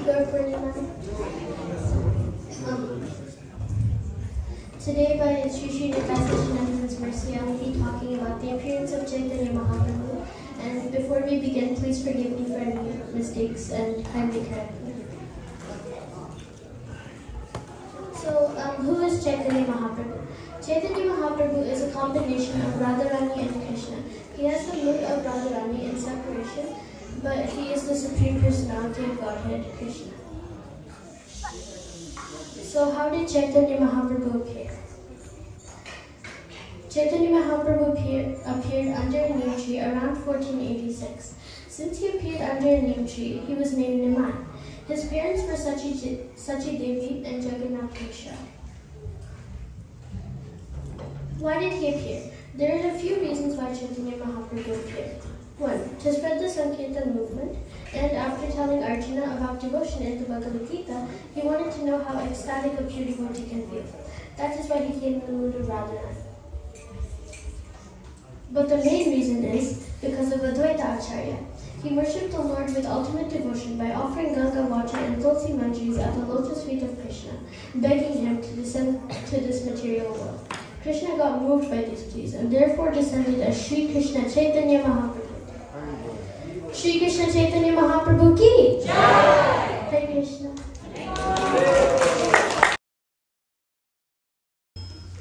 Um, today, by Sri Sri Nikasashanandan's mercy, I will be talking about the appearance of Chaitanya Mahaprabhu. And before we begin, please forgive me for any mistakes and kindly correct me. So, um, who is Chaitanya Mahaprabhu? Chaitanya Mahaprabhu is a combination of Radharani and Krishna. He has the mood of Radharani in separation, but he is the supreme personality of Godhead, Krishna. So, how did Chaitanya Mahaprabhu appear? Chaitanya Mahaprabhu appear, appeared under a neem tree around 1486. Since he appeared under a neem tree, he was named Nimai. His parents were Sachi, Sachi Devi and Jagannath Mishra. Why did he appear? There are a few reasons why Chaitanya Mahaprabhu appeared. One, to spread the Sankirtan movement, and after telling Arjuna about devotion in the Bhagavad Gita, he wanted to know how ecstatic a pure devotee can feel. That is why he came in the mood of Radharani. But the main reason is because of Advaita Acharya. He worshipped the Lord with ultimate devotion by offering Ganga water and Tulsi manjaris at the lotus feet of Krishna, begging him to descend to this material world. Krishna got moved by these pleas and therefore descended as Sri Krishna Chaitanya Mahaprabhu. Krishna Chaitanya Mahaprabhu ki Jai! Hare Krishna.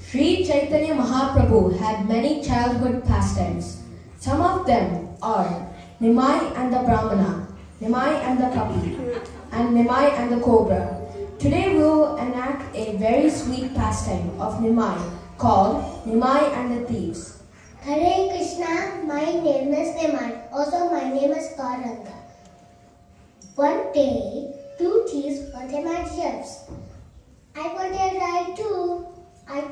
Sri Chaitanya Mahaprabhu had many childhood pastimes. Some of them are Nimai and the Brahmana, Nimai and the puppy, and Nimai and the cobra. Today we will enact a very sweet pastime of Nimai called Nimai and the Thieves. Hare Krishna, my name is Neman. Also, Karanga. One day, two thieves wanted my ships. I wanted a ride too. I,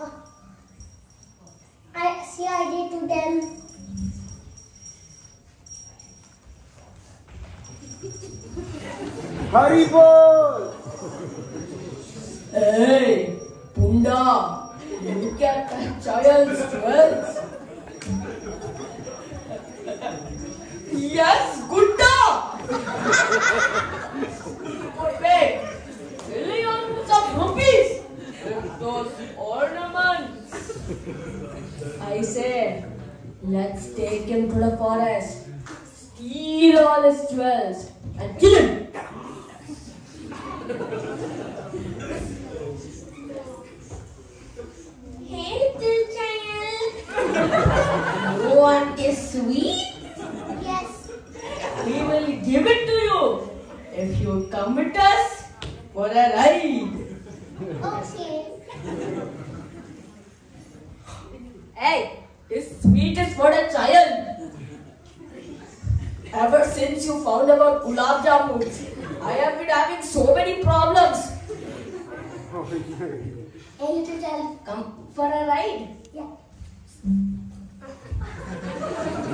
uh, I see I did to them. Haribol! Hey, Punda, look at that child's wealth. Yes, Gunda! Wait, really on some rupees? With those ornaments. I say, let's take him to the forest, steal all his jewels, and kill him. Hey, little child. Want is sweet? Yes. We will give it to you if you come with us for a ride. Okay. Hey, this sweet is for the child. Ever since you found about gulab jamuns, I have been having so many problems. Hey, little child. Come for a ride. Yeah.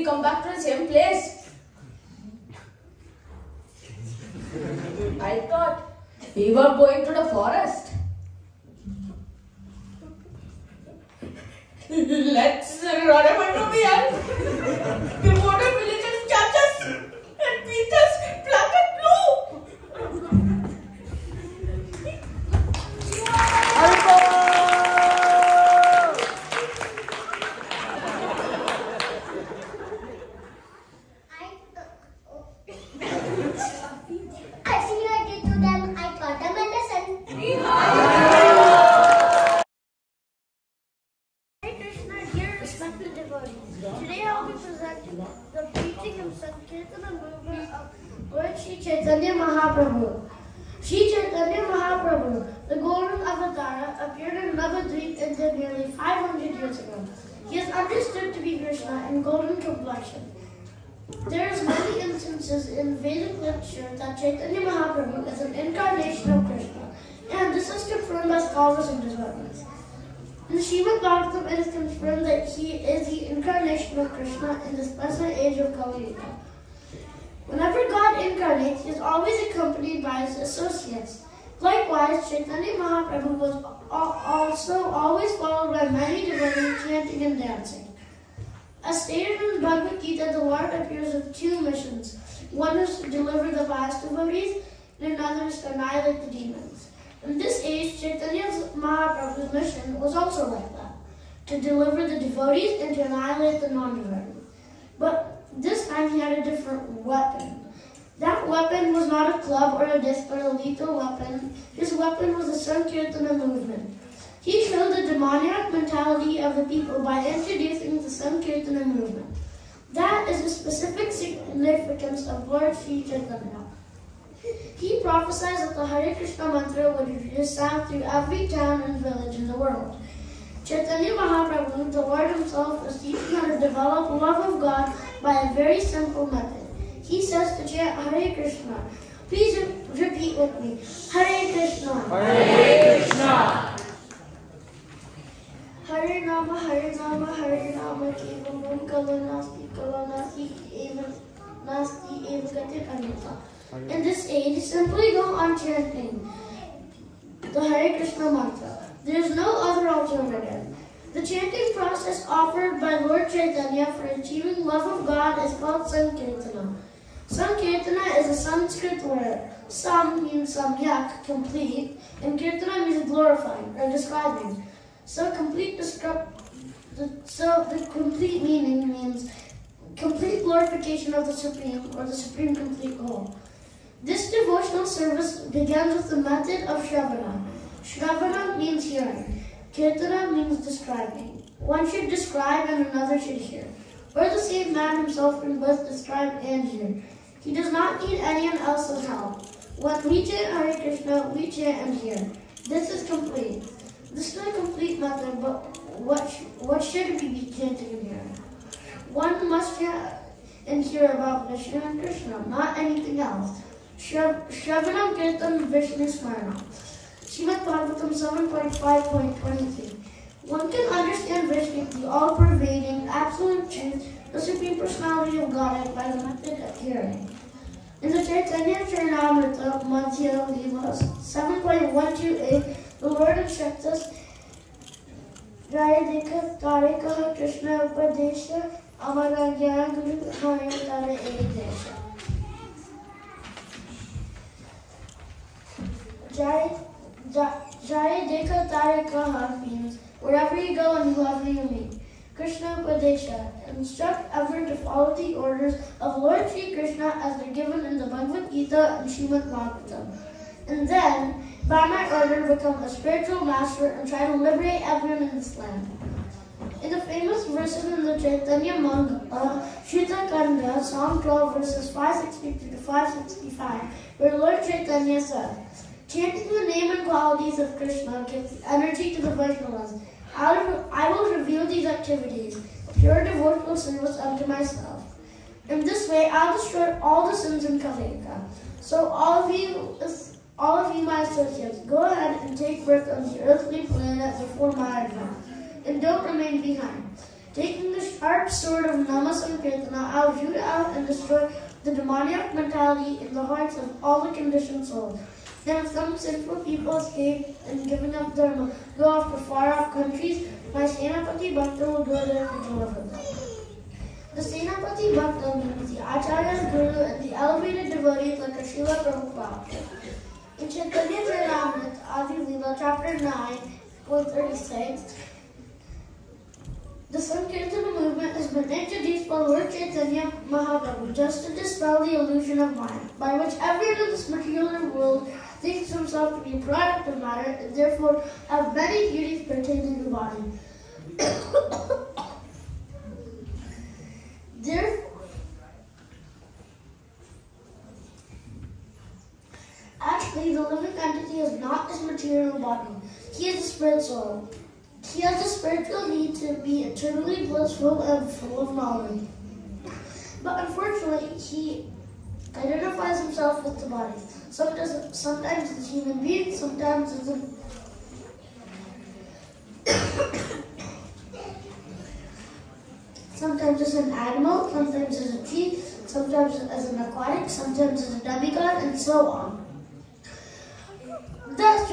we come back to the same place? I thought we were going to the forest. Let's run away from here. Before the villagers catch us and beat us black and blue. I, I see I did to them. I taught them a lesson. Hare Krishna, dear respected devotees. Today I will be presenting the preaching of Sankirtana movement of Lord Sri Chaitanya Mahaprabhu. Sri Chaitanya Mahaprabhu, the golden avatar, appeared in Navadvip India nearly 500 years ago. He is understood to be Krishna in golden complexion. There is many instances in Vedic literature that Chaitanya Mahaprabhu is an incarnation of Krishna, and this is confirmed by scholars and devotees. In the Srimad Bhagavatam, it is confirmed that he is the incarnation of Krishna in this present age of Kali Yuga. Whenever He is always accompanied by his associates. Likewise, Chaitanya Mahaprabhu was also always followed by many devotees chanting and dancing. As stated in the Bhagavad Gita, the Lord appears with two missions. One is to deliver the pious devotees, and another is to annihilate the demons. In this age, Chaitanya Mahaprabhu's mission was also like that, to deliver the devotees and to annihilate the non-devotees. But this time he had a different weapon. That weapon was not a club or a disc or a lethal weapon. His weapon was the Sankirtana movement. He showed the demoniac mentality of the people by introducing the Sankirtana movement. That is the specific significance of Lord Sri Chaitanya. He prophesied that the Hare Krishna mantra would resound through every town and village in the world. Chaitanya Mahaprabhu, the Lord himself, was teaching how to develop love of God by a very simple method. He says to chant Hare Krishna. Please repeat with me. Hare Krishna. Hare Krishna. Hare Nama, Hare Nama, Hare Nama, Kevalam Kalanasti, Kalanasti, Eva Nasti, Eva Gatir Anita. In this age, simply go on chanting the Hare Krishna mantra. There is no other alternative. The chanting process offered by Lord Chaitanya for achieving love of God is called Sankirtana. Sankirtana is a Sanskrit word. Sam means samyak, complete, and Kirtana means glorifying or describing. So complete descri- the, so the complete meaning means complete glorification of the Supreme or the Supreme complete whole. This devotional service begins with the method of Shravana. Shravana means hearing. Kirtana means describing. One should describe and another should hear. Or the same man himself can both describe and hear. He does not need anyone else's help. When we chant Hare Krishna, we chant and hear. This is complete. This is a complete method, but what, what should we be chanting and hearing? One must chant and hear about Vishnu and Krishna, not anything else. Shravanam Kirtan Vishnu Smarana. Srimad Bhagavatam 7.5.23. One can understand Vishnu, the all-pervading, absolute truth, the Supreme Personality of by the method of hearing. In the Chaitanya Charitamrita, Madhya Lila 7.128, the Lord instructs us, Jaya Dekha Tare Kaha Krishna Upadesha Amara Gyan Guru Maya Tare Edesha. Jai Jaya Dekha Tare Kaha means wherever you go and whoever you meet. Krishna Upadesha. Instruct everyone to follow the orders of Lord Sri Krishna as they're given in the Bhagavad Gita and Srimad Bhagavatam. And then, by my order, become a spiritual master and try to liberate everyone in this land. In the famous verses in the Chaitanya Manga, Shita Kanda, Psalm 12, verses 563 to 565, where Lord Chaitanya said, Chanting the name and qualities of Krishna gives energy to the Vaishnavas I will reveal these activities, pure devotional service unto myself. In this way, I'll destroy all the sins in Kalika. So all of you, all of you, my associates, go ahead and take birth on the earthly planet before my advent, and don't remain behind. Taking the sharp sword of Namas and Kirtana, I'll root out and destroy the demoniac mentality in the hearts of all the conditioned souls. Then some sinful people escape and given up their go off to far-off countries. My Senapati Bhakta will go there to deliver them. The Senapati Bhakta means the Acharya, Guru, and the elevated devotees like Srila Prabhupada. In Chaitanya Charitamrita, Adi Lila, chapter 9, 136, the Sankirtana movement has been introduced by Lord Chaitanya Mahaprabhu just to dispel the illusion of mind, by which everyone in this material world thinks himself to be a product of matter and therefore have many beauties pertaining to the body. therefore, actually, the living entity is not this material body. He is a spirit soul. He has a spiritual need to be eternally blissful and full of knowledge. But unfortunately, he identifies himself with the body. Sometimes, sometimes it's a human being, sometimes it's a sometimes it's an animal, sometimes it's a tree, sometimes as an aquatic, sometimes as a demigod, and so on. Thus,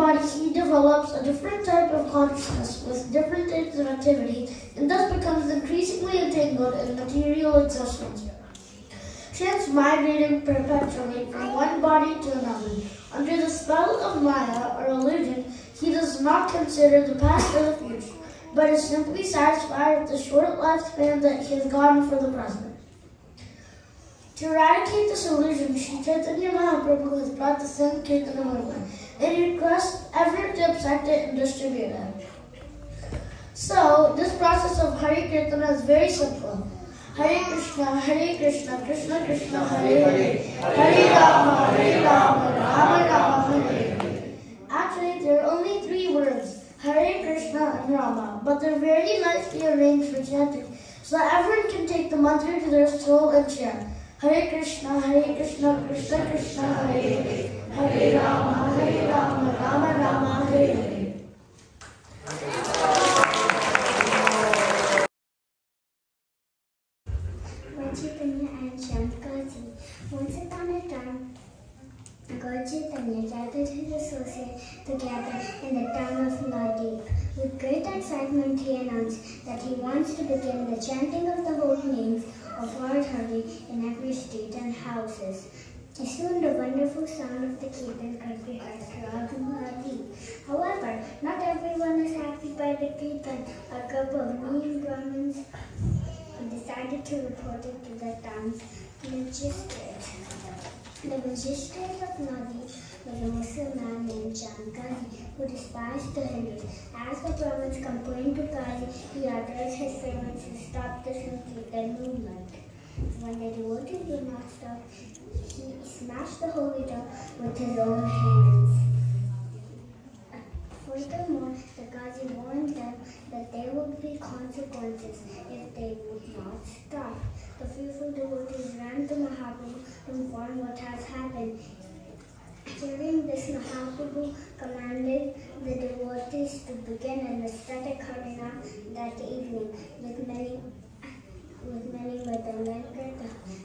body, he develops a different type of consciousness with different types of activity, and thus becomes increasingly entangled in material existence. Transmigrating perpetually from one body to another. Under the spell of Maya or illusion, he does not consider the past or the future, but is simply satisfied with the short lifespan that he has gotten for the present. To eradicate this illusion, Sri Chaitanya Mahaprabhu has brought the Sankirtana movement and he requests everyone to accept it and distribute it. So, this process of Hari Kirtana is very simple. Hare Krishna, Hare Krishna, Krishna Krishna, Hare Hare, Hare Rama, Hare Rama, Rama Rama, Hare. Actually, there are only three words, Hare Krishna and Rama, but they're very nicely arranged for chanting, so that everyone can take the mantra to their soul and chant. Hare Krishna, Hare Krishna, Krishna Krishna, Hare Hare, Hare Rama, Hare Rama, Rama Rama, Hare Hare. Once upon a time, Lord Chaitanya gathered his associates together in the town of Nadeep. With great excitement, he announced that he wants to begin the chanting of the holy names of Lord Hari in every street and houses. Soon the wonderful sound of the kirtan could be heard throughout the Nadeep. However, not everyone is happy by the kirtan. A group of mean Brahmins decided to report it to the town's magistrate. The magistrate of Nadi was a man named Chand Kazi who despised the Hindus. As the Brahmins complained to Kazi, he ordered his servants to stop the Sankirtan movement. When the devotees did not stop, he smashed the holy dog with his own hands. Furthermore, the Kazi warned them that there would be consequences if they would not stop. The fearful devotees ran to Mahaprabhu to inform what has happened. Hearing this, Mahaprabhu commanded the devotees to begin an ecstatic harina that evening with many with many Madana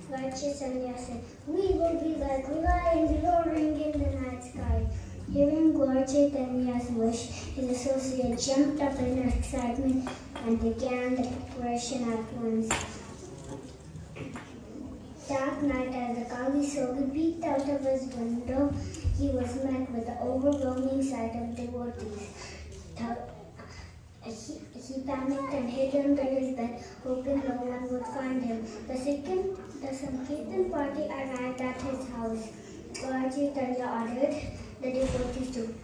Lord Chaitanya said, We will be like lions roaring in the night sky. Hearing Lord Chaitanya's wish, his associate jumped up in excitement and began the preparation at once. That night, as the Kali Sogi peeked out of his window, he was met with the overwhelming sight of devotees. Panicked and hid under his bed, hoping no one would find him. The second, the Sankirtan party arrived at his house. Lord Chaitanya ordered the devotees to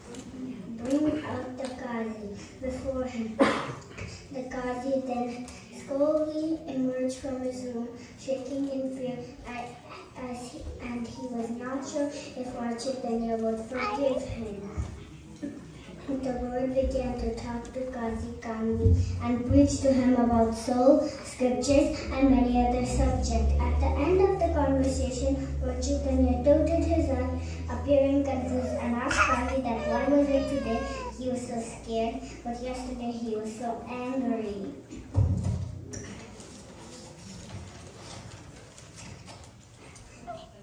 bring out the Kazi before him. The Kazi then slowly emerged from his room, shaking in fear, as he, and he was not sure if Lord Chaitanya would forgive him. The Lord began to talk to Kazi Kamli and preach to him about soul, scriptures, and many other subjects. At the end of the conversation, Lord Chaitanya tilted his eye, appearing confused, and asked Kazi that why was it today he was so scared, but yesterday he was so angry.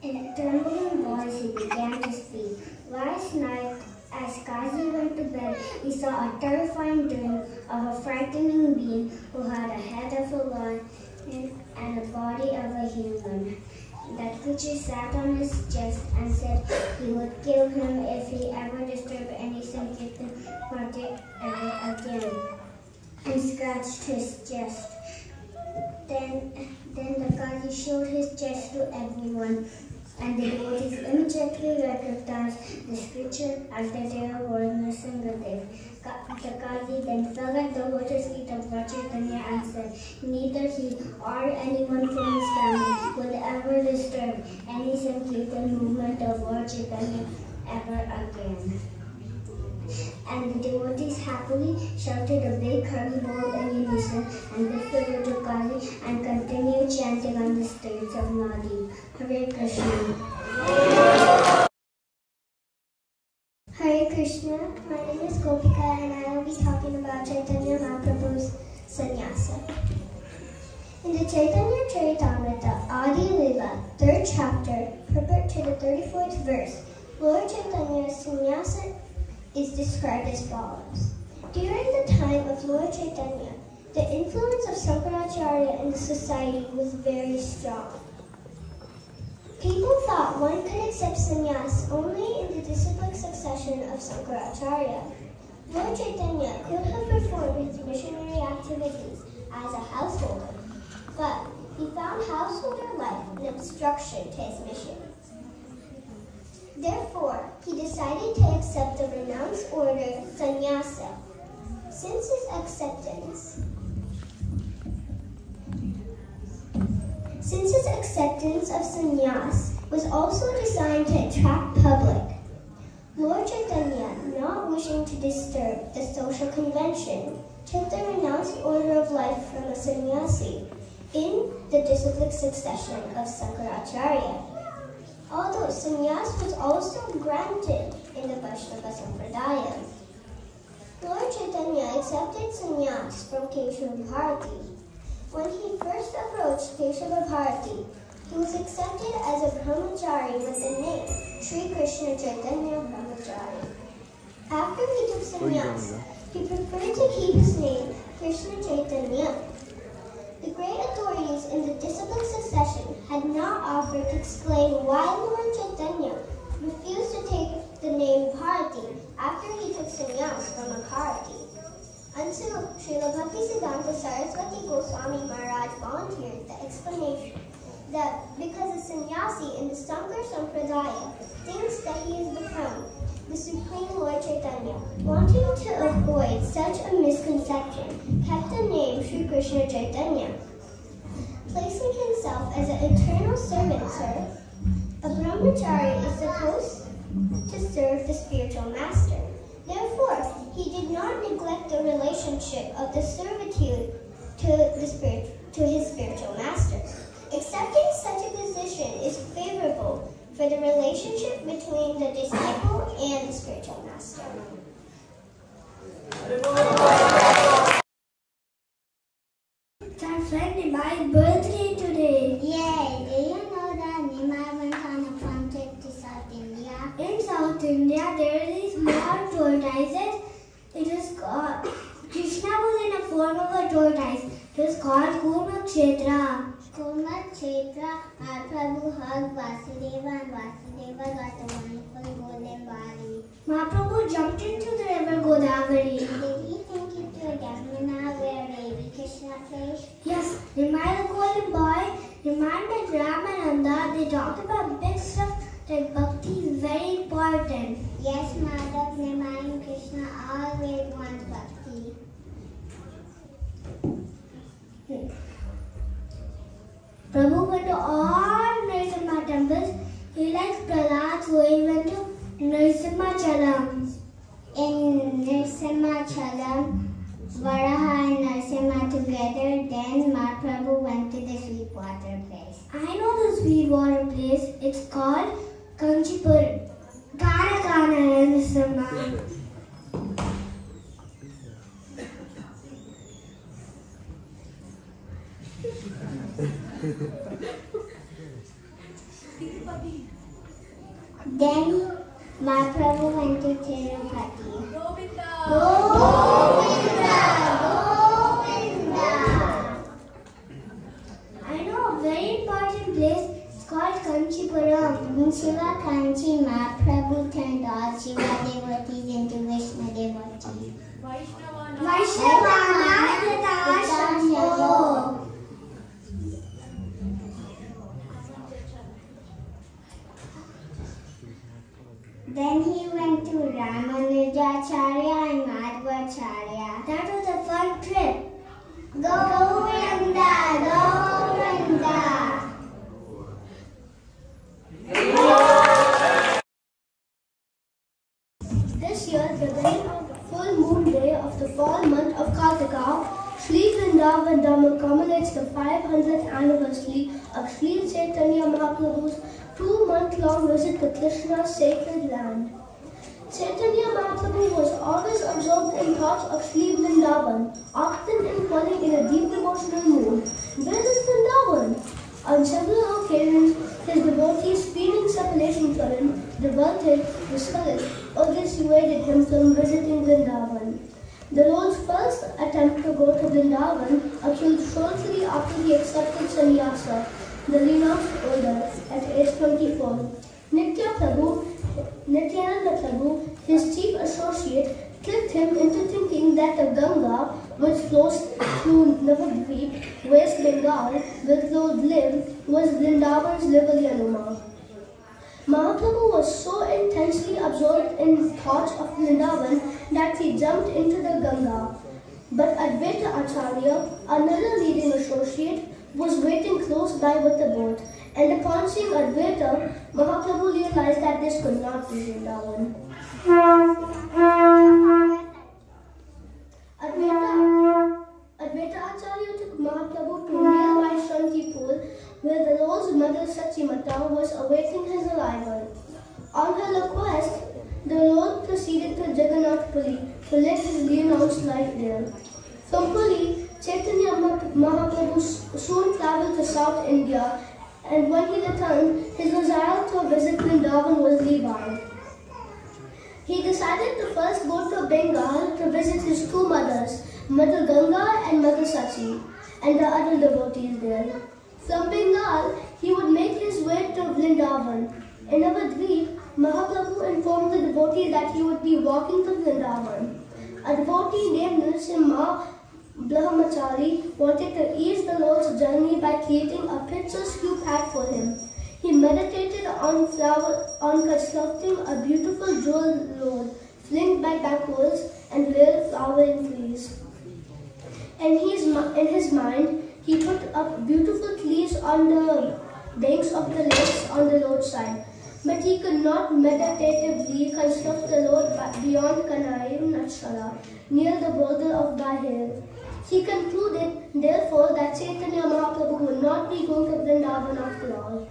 In a trembling voice, he began to speak. Last night, as Kazi went to bed, he saw a terrifying dream of a frightening being who had a head of a lion and a body of a human. That creature sat on his chest and said he would kill him if he ever disturbed any Sankirtan party ever again, and scratched his chest. Then, then the Kazi showed his chest to everyone, and the devotees immediately recognized the creature as the real Lord Nrsimhadev. Ka- The Kazi then fell at the lotus feet of Lord Chaitanya and said, Neither he or anyone from his family will ever disturb any Sankirtan movement of Lord Chaitanya ever again. And the devotees happily shouted a big Hari Bol in unison and lifted the little Kazi and continued chanting on the streets of Nadi. Hare Krishna. Hare Krishna. My name is Gopika and I will be talking about Chaitanya Mahaprabhu's sannyasa. In the Chaitanya Charitamrita, Adi Lila, third chapter, purport to the 34th verse, Lord Chaitanya's sannyasa is described as follows. During the time of Lord Chaitanya, the influence of Sankaracharya in the society was very strong. People thought one could accept sannyas only in the disciplic succession of Sankaracharya. Lord Chaitanya could have performed his missionary activities as a householder, but he found householder life an obstruction to his mission. Therefore, he decided to accept the renounced order sannyasa. Since his acceptance, since his acceptance of sannyas was also designed to attract public, Lord Chaitanya, not wishing to disturb the social convention, took the renounced order of life from a sannyasi in the disciplic succession of Sankaracharya. Although sannyas was also granted in the Vaishnava Sampradaya. Lord Chaitanya accepted sannyas from Keshava Bharati. When he first approached Keshava Bharati, he was accepted as a brahmachari with the name Sri Krishna Chaitanya Brahmachari. After he took sannyas, he preferred to keep his name Krishna Chaitanya. The great authorities in the disciplic succession had not offered to explain why Lord Chaitanya refused to take the name Bharati after he took sannyas from a Bharati. Until Srila Bhaktisiddhanta Saraswati Goswami Maharaj volunteered the explanation that because a sannyasi in the Sankar Sampradaya thinks that he has become the Supreme Lord Chaitanya, wanting to avoid such a misconception, kept the name Sri Krishna Chaitanya. Placing himself as an eternal servant, sir, a brahmachari is supposed to serve the spiritual master. Therefore, he did not neglect the relationship of the servitude to the spirit to his spiritual master. Accepting such a position is favorable for the relationship between the disciple and the spiritual master. Friend Nimai's birthday today. Yay! Do you know that Nimai went on a fun trip to South India? In South India, there is these small tortoises. It is called Krishna was in a form of a tortoise. It was called Kurmakshetra. Kurma Chetra, our Prabhu hugged Vasudeva and Vasudeva got a wonderful golden body. Mahaprabhu jumped into the river Godavari. Did he take you to a Yamuna where baby Krishna plays? Yes, Nimai the golden boy, Nimai met Ramananda. They talked about big stuff like bhakti is very important. Yes, Madhav, Nimai and Krishna always want bhakti. To all Narasimha temples. He likes Prahlad, so he went to Narasimha Chalam. In Nirsimhachalam, Varaha and Narasimha together, then Mahaprabhu went to the Sweetwater place. I know the sweet water place. It's called Kanchipur. Then Mahaprabhu went to Tirupati. Govinda! Govinda! Govinda! I know a very important place. It's called Kanchipuram. In Shiva Kanchi, Mahaprabhu turned all Shiva devotees into Vishnu devotees. Vaishnavana! Vaishnavana Shambho. Then he went to Ramanujacharya and Madhvacharya. That was a fun trip. Govinda! Govinda! This year, the day of the full moon day of the fall month of Kartika, Sri Vrindavan Dhamma commemorates the 500th anniversary of Sri Chaitanya Mahaprabhu's two-month-long visit to Krishna's sacred land. Chaitanya Mahaprabhu was always absorbed in thoughts of Sri Vrindavan, often in falling in a deep emotional mood. Where is Vrindavan? On several occasions, his devotees feeling separation from him, revolted, discouraged, or dissuaded him from visiting Vrindavan. The Lord's first attempt to go to Vrindavan occurred shortly after he accepted sannyasa, the renounced order, at age 24. Nitya Prabhu, Nityananda Prabhu, his chief associate, tricked him into thinking that the Ganga, which flows through Navadvip, West Bengal, the Lord lived, was Vrindavan's river Yamuna. Mahaprabhu was so intensely absorbed in thoughts of Vrindavan that he jumped into the Ganga. But Advaita Acharya, another leading associate, was waiting close by with a boat. And upon seeing Advaita, Mahaprabhu realized that this could not be Vrindavan. Advaita, Advaita Acharya took Mahaprabhu to nearby Shantipur where the Lord's mother Sachimata was awaiting his arrival. On her request, the Lord proceeded to Jagannath Puri to live his renounced life there. From Puri, Chaitanya Mahaprabhu soon traveled to South India and when he returned, his desire to visit Vrindavan was revived. He decided to first go to Bengal to visit his two mothers, Mother Ganga and Mother Sachi, and the other devotees there. From Bengal, he would make his way to Vrindavan. In a Navadvip, Mahaprabhu informed the devotee that he would be walking to Vrindavan. A devotee named Nrsimha Brahmachari wanted to ease the Lord's journey by creating a picturesque path for him. He meditated on, flower, on constructing a beautiful jewel road flanked by backwards and rare flowering trees. And his, in his mind, he put up beautiful trees on the banks of the lakes on the roadside. But he could not meditatively construct the road beyond Kanai Natshala, near the border of Bahir. He concluded, therefore, that Chaitanya Mahaprabhu would not be going to Vrindavan after all.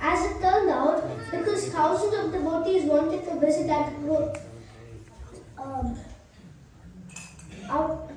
As it turned out, because thousands of devotees wanted to visit that um,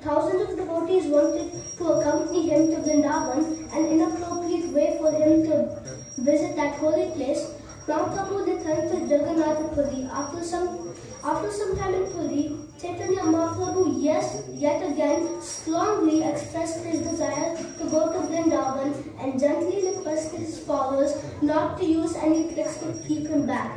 thousands of devotees wanted to accompany him to Vrindavan, an inappropriate way for him to visit that holy place. Mahaprabhu returned to Jagannath Puri. After some, after some time in Puri, Chaitanya Mahaprabhu yes, yet again strongly expressed his desire to go to Vrindavan and gently requested his followers not to use any tricks to keep him back.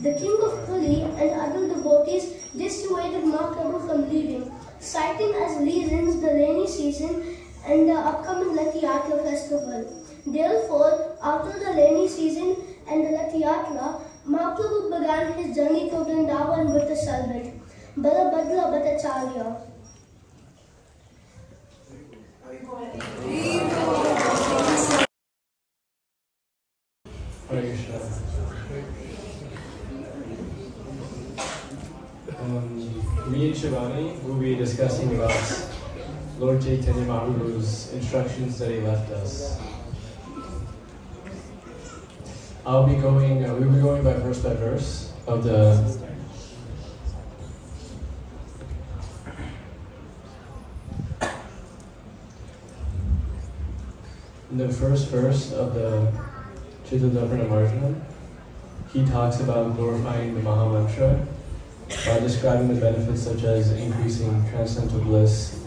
The king of Puri and other devotees dissuaded Mahaprabhu from leaving citing as reasons the rainy season and the upcoming Rathayatra festival. Therefore, after the rainy season and the Rathayatra, Mahaprabhu began his journey to Vrindavan with the servant, Balabhadra Bhattacharya. Krishna. Um, me and Shibani will be discussing about Lord Chaitanya Mahaprabhu's instructions that he left us. I'll be going, uh, we'll be going by verse by verse of the in the first verse of the Chaitanya Marjana, he talks about glorifying the Maha Mantra by describing the benefits such as increasing transcendental bliss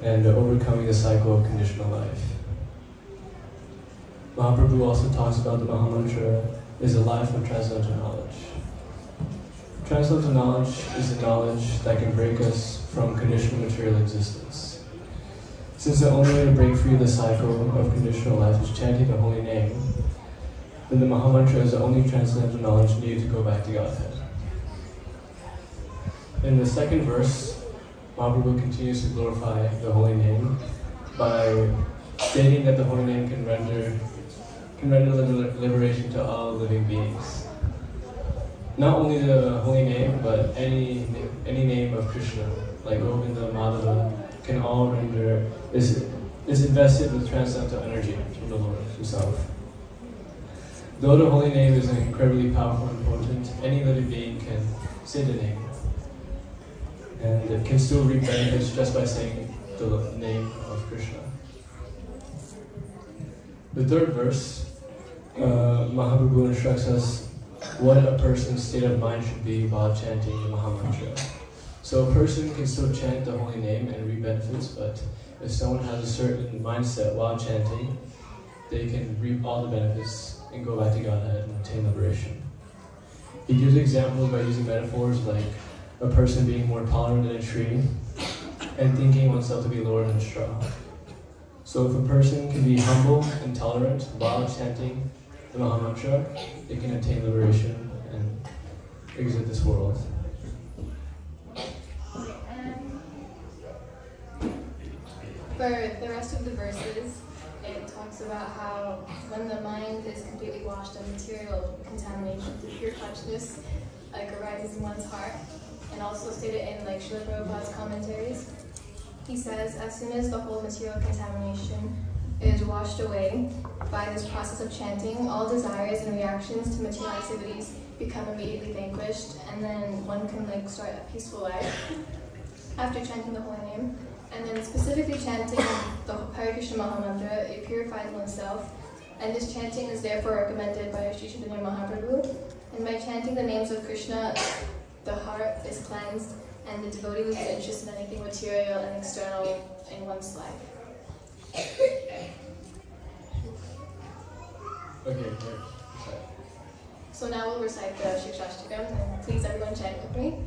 and overcoming the cycle of conditional life. Mahaprabhu also talks about the Mahamantra is a life of transcendental knowledge. Transcendental knowledge is the knowledge that can break us from conditional material existence. Since the only way to break free of the cycle of conditional life is chanting the holy name, then the Mahamantra is the only transcendental knowledge needed to go back to Godhead. In the second verse, Mahaprabhu continues to glorify the holy name by stating that the holy name can render can render liberation to all living beings. Not only the holy name, but any any name of Krishna, like Govinda, Madhava, can all render is is invested with transcendental energy from the Lord Himself. Though the holy name is incredibly powerful and potent, any living being can say the name and it can still reap benefits just by saying the name of Krishna. The third verse, uh, Mahaprabhu instructs us what a person's state of mind should be while chanting the Mahamantra. So a person can still chant the holy name and reap benefits, but if someone has a certain mindset while chanting, they can reap all the benefits and go back to Godhead and obtain liberation. He gives examples by using metaphors like a person being more tolerant than a tree and thinking oneself to be lower than straw. So if a person can be humble and tolerant while chanting the Mahamantra, they can attain liberation and exit this world. For the rest of the verses, it talks about how when the mind is completely washed of material contamination through pure consciousness, like arises in one's heart, and also stated in like Srila Prabhupada's commentaries, he says, as soon as the whole material contamination is washed away by this process of chanting, all desires and reactions to material activities become immediately vanquished, and then one can like start a peaceful life after chanting the holy name. And then specifically chanting the Hare Krishna Mahamantra, it purifies oneself. And this chanting is therefore recommended by Sri Chaitanya Mahaprabhu. And by chanting the names of Krishna, the heart is cleansed and the devotee loses interest in anything material and external in one's life. Okay, So now we'll recite the Shikshashtakam and please everyone chant with me.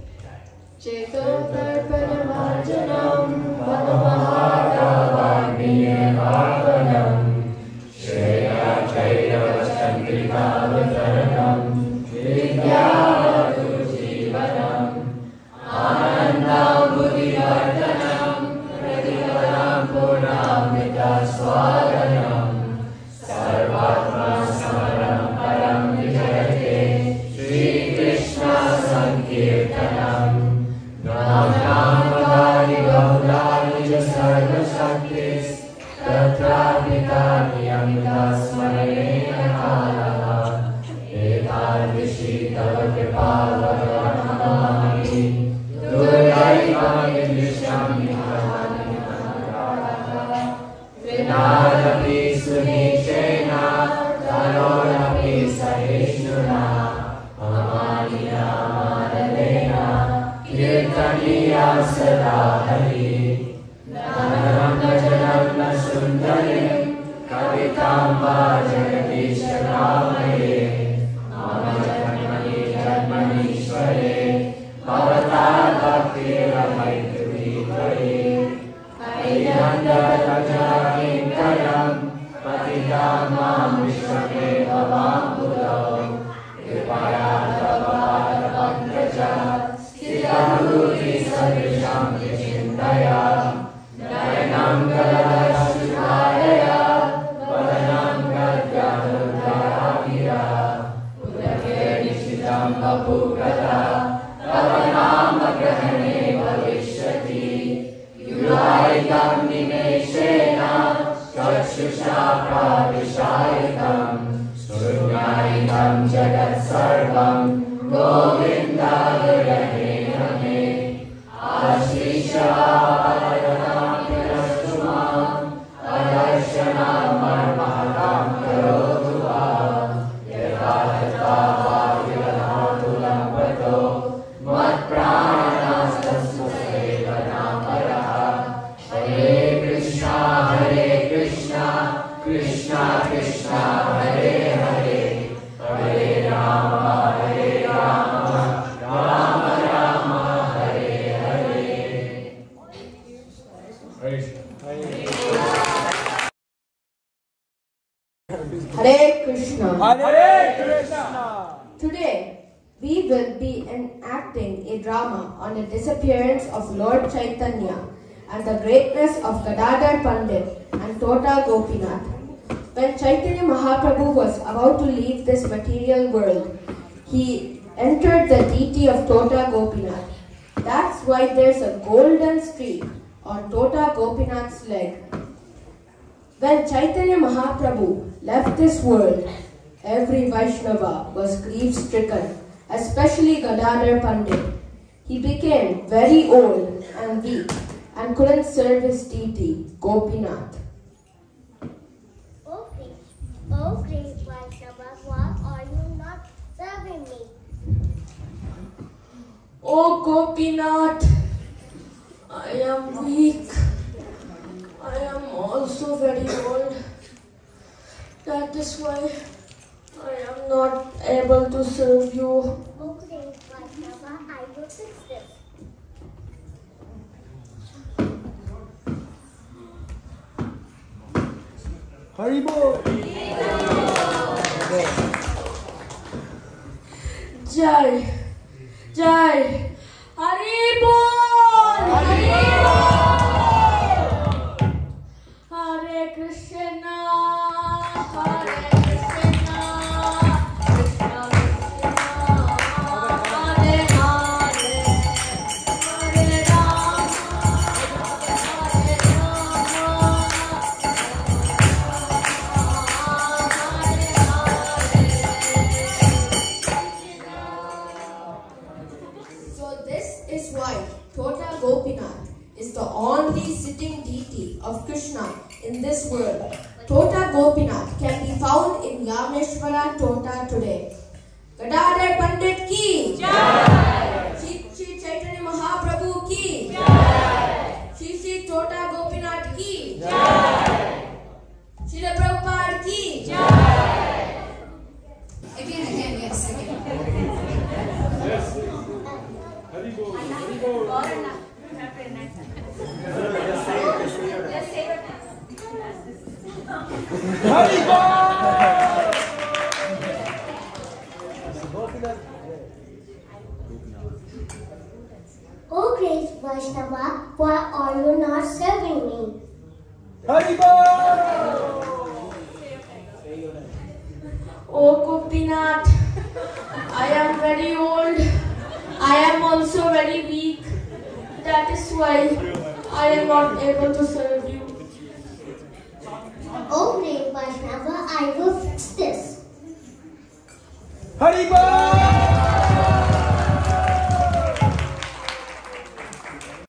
चेतोतर्पणमार्जनम् भगवहारावाग्निये वागनम् Tava a drama on the disappearance of Lord Chaitanya and the greatness of Gadadhar Pandit and Tota Gopinath. When Chaitanya Mahaprabhu was about to leave this material world, he entered the deity of Tota Gopinath. That's why there's a golden streak on Tota Gopinath's leg. When Chaitanya Mahaprabhu left this world, every Vaishnava was grief stricken, especially Gadadhar Pandit. He became very old and weak and couldn't serve his deity, Gopinath. Oh oh why are you not serving me? Oh Gopinath, I am weak. I am also very old. That is why I am not able to serve you. Okay. I will fix this. Jai, Jai, Hari Oh, great Vaishnava, why are you not serving me? Oh Gopinath, I am very old. I am also very weak. That is why I am not able to serve you. Oh, great Vaishnava, I will fix this. Haribol!